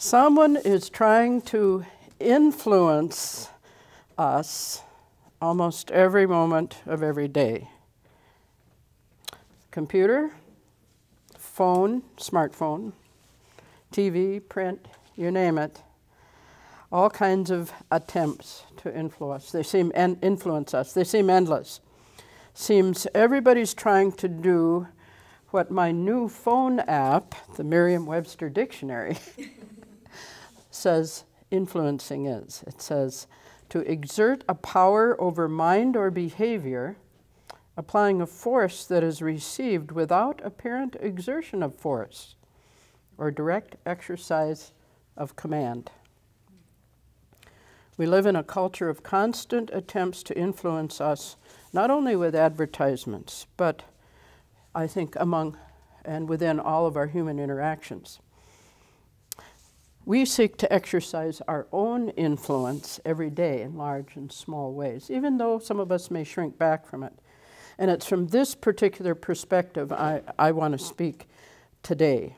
Someone is trying to influence us almost every moment of every day. Computer, phone, smartphone, TV, print, you name it. All kinds of attempts to influence. They seem en- influence us. They seem endless. Seems everybody's trying to do what my new phone app, the Merriam-Webster Dictionary, says influencing is. It says to exert a power over mind or behavior, applying a force that is received without apparent exertion of force or direct exercise of command. We live in a culture of constant attempts to influence us, not only with advertisements, but I think among and within all of our human interactions. We seek to exercise our own influence every day in large and small ways, even though some of us may shrink back from it. And it's from this particular perspective I, I want to speak today.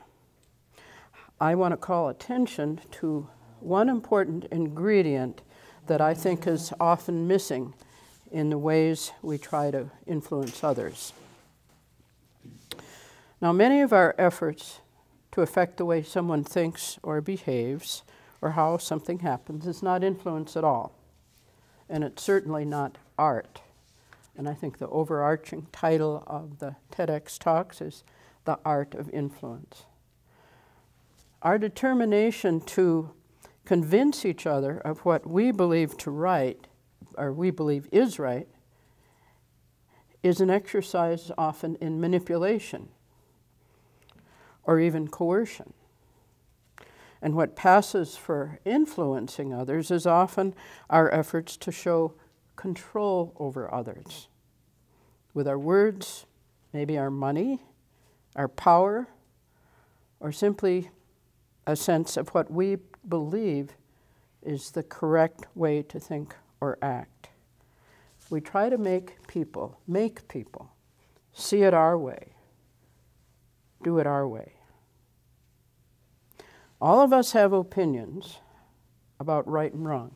I want to call attention to one important ingredient that I think is often missing in the ways we try to influence others. Now, many of our efforts to affect the way someone thinks or behaves or how something happens is not influence at all. And it's certainly not art. And I think the overarching title of the TEDx talks is The Art of Influence. Our determination to convince each other of what we believe to right, or we believe is right, is an exercise often in manipulation or even coercion. And what passes for influencing others is often our efforts to show control over others with our words, maybe our money, our power, or simply a sense of what we believe is the correct way to think or act. We try to make people, make people, see it our way do it our way. All of us have opinions about right and wrong.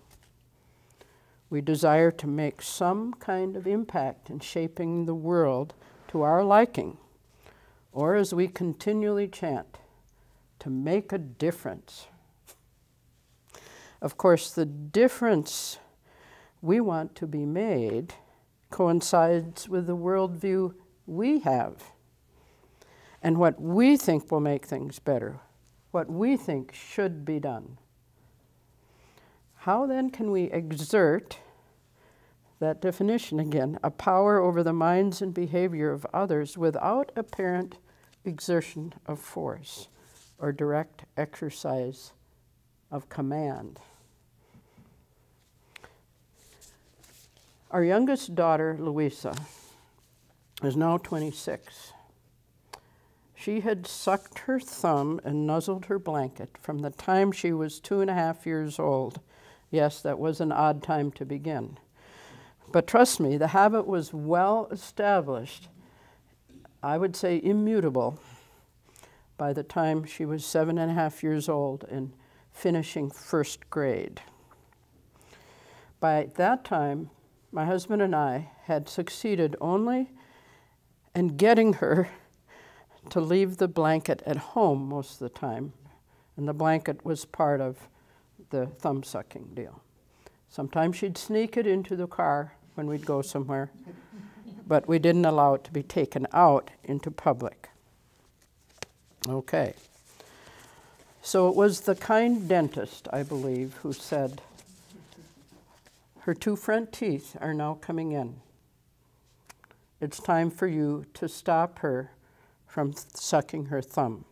We desire to make some kind of impact in shaping the world to our liking, or as we continually chant, to make a difference. Of course, the difference we want to be made coincides with the worldview we have and what we think will make things better, what we think should be done. How then can we exert that definition again, a power over the minds and behavior of others without apparent exertion of force or direct exercise of command? Our youngest daughter, Louisa, is now 26. She had sucked her thumb and nuzzled her blanket from the time she was two and a half years old. Yes, that was an odd time to begin. But trust me, the habit was well established, I would say immutable, by the time she was seven and a half years old and finishing first grade. By that time, my husband and I had succeeded only in getting her to leave the blanket at home most of the time, and the blanket was part of the thumb sucking deal. Sometimes she'd sneak it into the car when we'd go somewhere, but we didn't allow it to be taken out into public. Okay. So it was the kind dentist, I believe, who said, Her two front teeth are now coming in. It's time for you to stop her from sucking her thumb.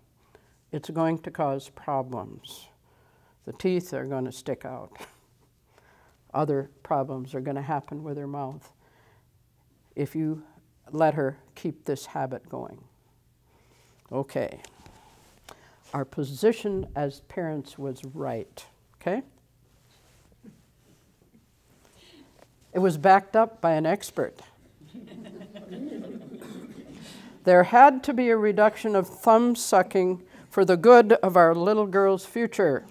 It's going to cause problems. The teeth are going to stick out. Other problems are going to happen with her mouth if you let her keep this habit going. Okay. Our position as parents was right, okay? It was backed up by an expert. There had to be a reduction of thumb sucking for the good of our little girl's future.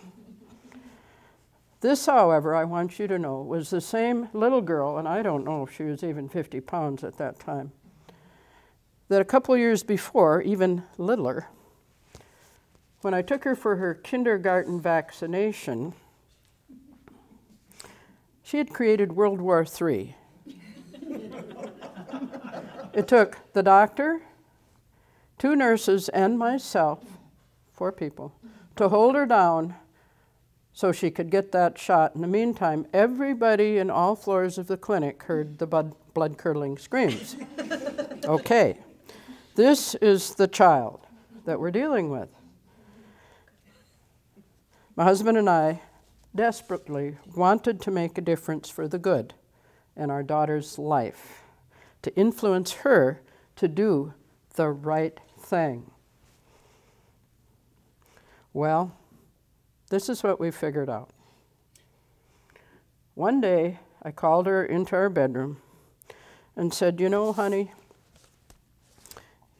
This, however, I want you to know, was the same little girl, and I don't know if she was even 50 pounds at that time, that a couple years before, even littler, when I took her for her kindergarten vaccination, she had created World War III. it took the doctor, two nurses, and myself, four people, to hold her down so she could get that shot. In the meantime, everybody in all floors of the clinic heard the blood curdling screams. okay, this is the child that we're dealing with. My husband and I desperately wanted to make a difference for the good in our daughter's life, to influence her to do the right thing. Well, this is what we figured out. One day, I called her into our bedroom and said, You know, honey,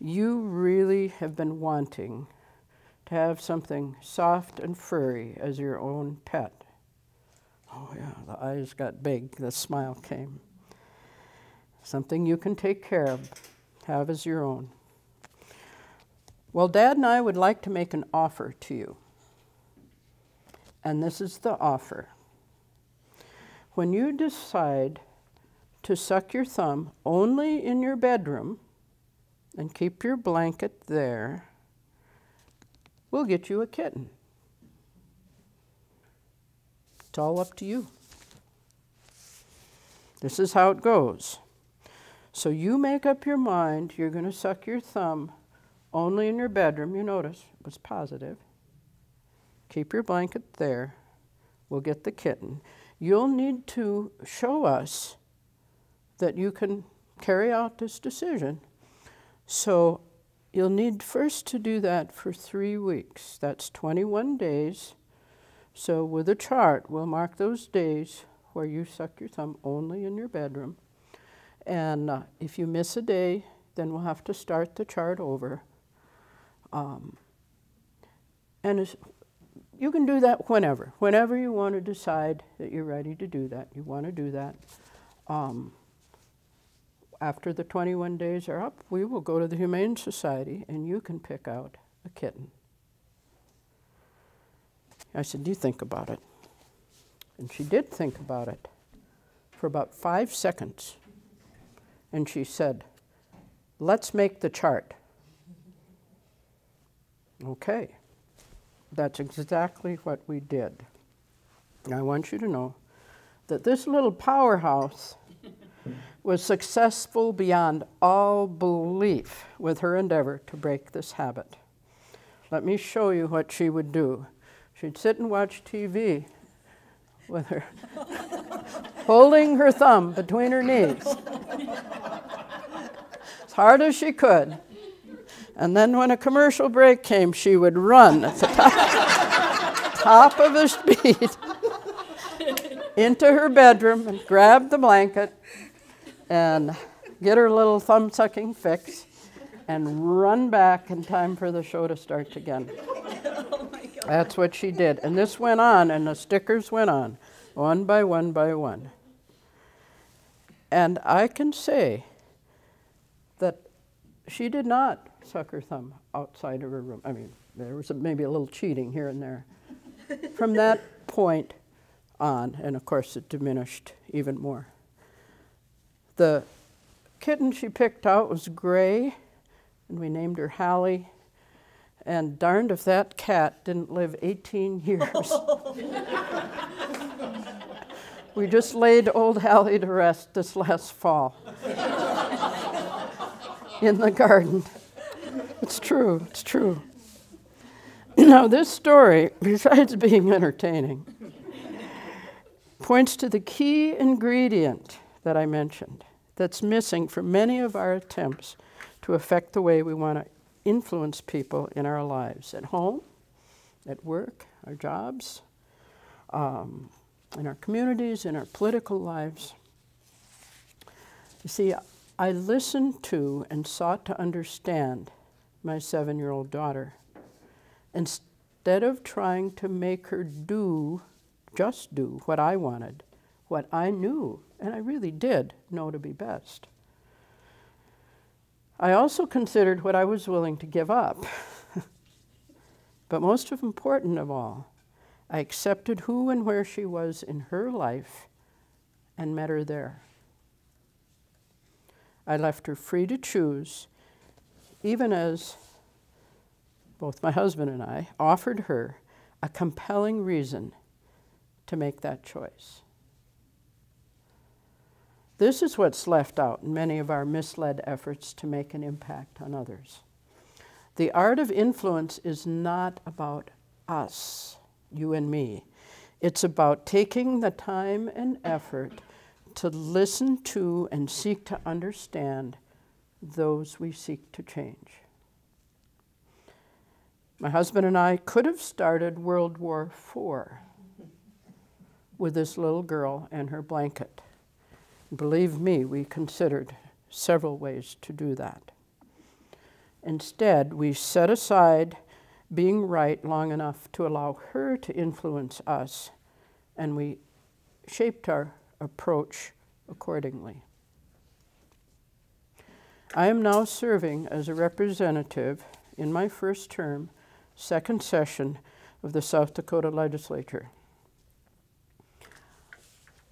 you really have been wanting to have something soft and furry as your own pet. Oh, yeah, the eyes got big, the smile came. Something you can take care of, have as your own. Well, Dad and I would like to make an offer to you. And this is the offer. When you decide to suck your thumb only in your bedroom and keep your blanket there, We'll get you a kitten. It's all up to you. This is how it goes. So you make up your mind you're going to suck your thumb only in your bedroom. You notice it was positive. Keep your blanket there. We'll get the kitten. You'll need to show us that you can carry out this decision. So You'll need first to do that for three weeks. That's 21 days. So with a chart, we'll mark those days where you suck your thumb only in your bedroom. And uh, if you miss a day, then we'll have to start the chart over. Um, and you can do that whenever. Whenever you want to decide that you're ready to do that, you want to do that. Um, after the 21 days are up, we will go to the Humane Society and you can pick out a kitten. I said, Do you think about it? And she did think about it for about five seconds. And she said, Let's make the chart. Okay. That's exactly what we did. I want you to know that this little powerhouse was successful beyond all belief with her endeavor to break this habit. Let me show you what she would do. She'd sit and watch TV with her holding her thumb between her knees as hard as she could. And then when a commercial break came, she would run at the top, top of her speed into her bedroom and grab the blanket and get her little thumb sucking fix and run back in time for the show to start again. That's what she did. And this went on, and the stickers went on, one by one by one. And I can say that she did not suck her thumb outside of her room. I mean, there was maybe a little cheating here and there. From that point on, and of course it diminished even more. The kitten she picked out was gray, and we named her Hallie. And darned if that cat didn't live 18 years. we just laid old Hallie to rest this last fall in the garden. It's true, it's true. Now, this story, besides being entertaining, points to the key ingredient that I mentioned that's missing from many of our attempts to affect the way we want to influence people in our lives at home, at work, our jobs, um, in our communities, in our political lives. You see, I listened to and sought to understand my seven year old daughter instead of trying to make her do just do what I wanted, what I knew, and I really did know to be best. I also considered what I was willing to give up. but most of important of all, I accepted who and where she was in her life and met her there. I left her free to choose, even as both my husband and I offered her a compelling reason to make that choice. This is what's left out in many of our misled efforts to make an impact on others. The art of influence is not about us, you and me. It's about taking the time and effort to listen to and seek to understand those we seek to change. My husband and I could have started World War IV with this little girl and her blanket. Believe me, we considered several ways to do that. Instead, we set aside being right long enough to allow her to influence us, and we shaped our approach accordingly. I am now serving as a representative in my first term, second session of the South Dakota Legislature.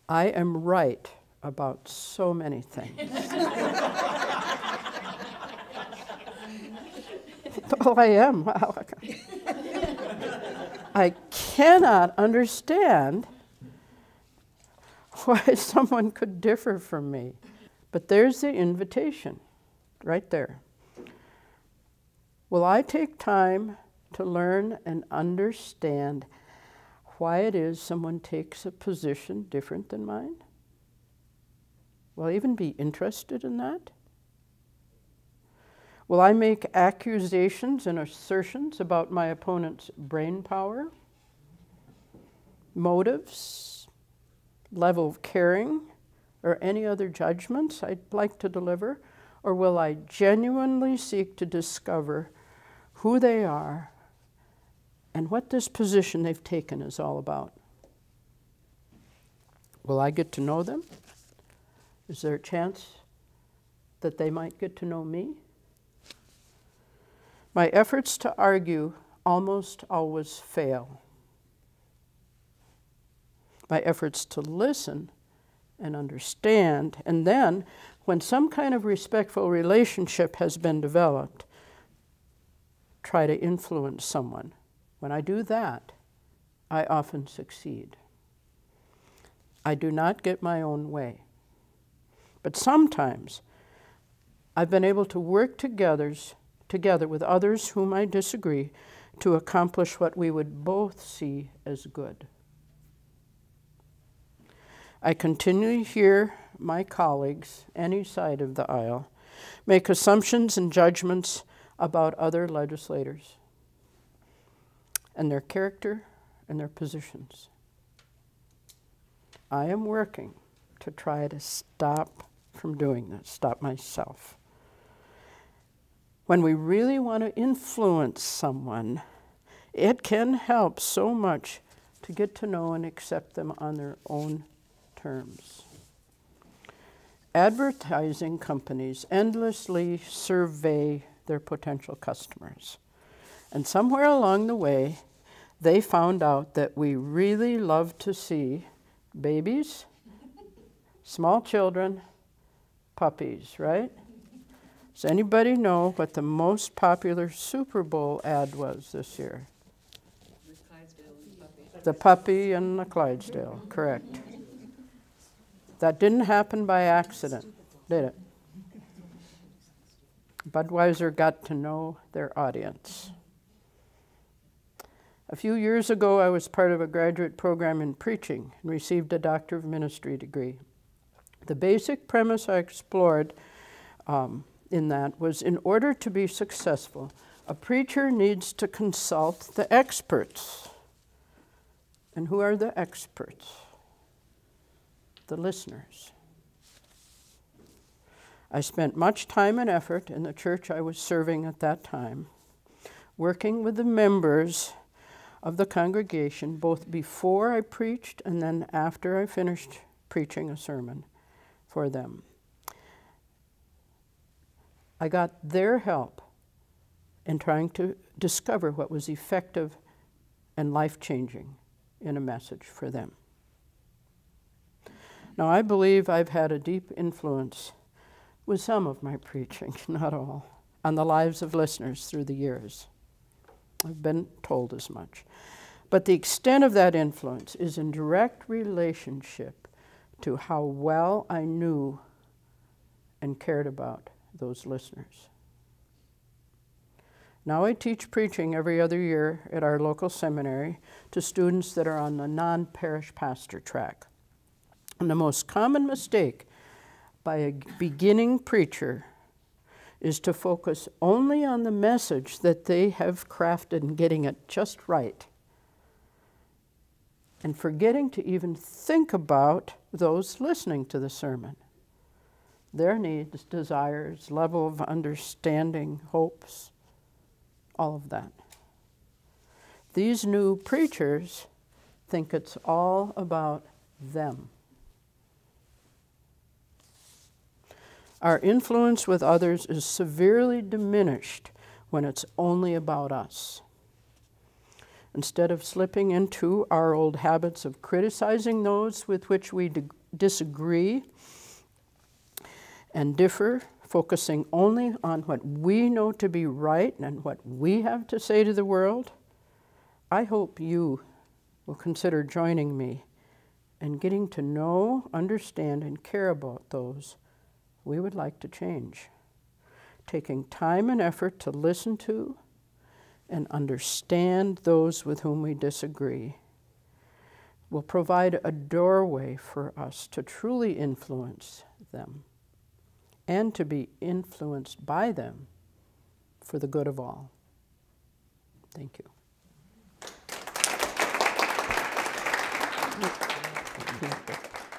I am right about so many things. oh, I am. I cannot understand why someone could differ from me. But there's the invitation right there. Will I take time to learn and understand why it is someone takes a position different than mine? Will I even be interested in that? Will I make accusations and assertions about my opponent's brain power, motives, level of caring, or any other judgments I'd like to deliver? Or will I genuinely seek to discover who they are and what this position they've taken is all about. Will I get to know them? Is there a chance that they might get to know me? My efforts to argue almost always fail. My efforts to listen and understand, and then, when some kind of respectful relationship has been developed, try to influence someone when I do that, I often succeed. I do not get my own way. But sometimes I've been able to work together, together with others whom I disagree to accomplish what we would both see as good. I continually hear my colleagues, any side of the aisle, make assumptions and judgments about other legislators and their character and their positions. I am working to try to stop from doing this, stop myself. When we really want to influence someone, it can help so much to get to know and accept them on their own terms. Advertising companies endlessly survey their potential customers. And somewhere along the way, they found out that we really love to see babies, small children, puppies, right? Does anybody know what the most popular Super Bowl ad was this year? The puppy and the Clydesdale, correct. That didn't happen by accident, did it? Budweiser got to know their audience. A few years ago, I was part of a graduate program in preaching and received a Doctor of Ministry degree. The basic premise I explored um, in that was in order to be successful, a preacher needs to consult the experts. And who are the experts? The listeners. I spent much time and effort in the church I was serving at that time, working with the members of the congregation, both before I preached and then after I finished preaching a sermon for them. I got their help in trying to discover what was effective and life changing in a message for them. Now, I believe I've had a deep influence with some of my preaching, not all, on the lives of listeners through the years. I've been told as much. But the extent of that influence is in direct relationship to how well I knew and cared about those listeners. Now I teach preaching every other year at our local seminary to students that are on the non parish pastor track. And the most common mistake by a beginning preacher is to focus only on the message that they have crafted and getting it just right, and forgetting to even think about those listening to the sermon their needs, desires, level of understanding, hopes, all of that. These new preachers think it's all about them. Our influence with others is severely diminished when it's only about us. Instead of slipping into our old habits of criticizing those with which we disagree and differ, focusing only on what we know to be right and what we have to say to the world, I hope you will consider joining me and getting to know, understand, and care about those we would like to change. Taking time and effort to listen to and understand those with whom we disagree will provide a doorway for us to truly influence them and to be influenced by them for the good of all. Thank you. Thank you.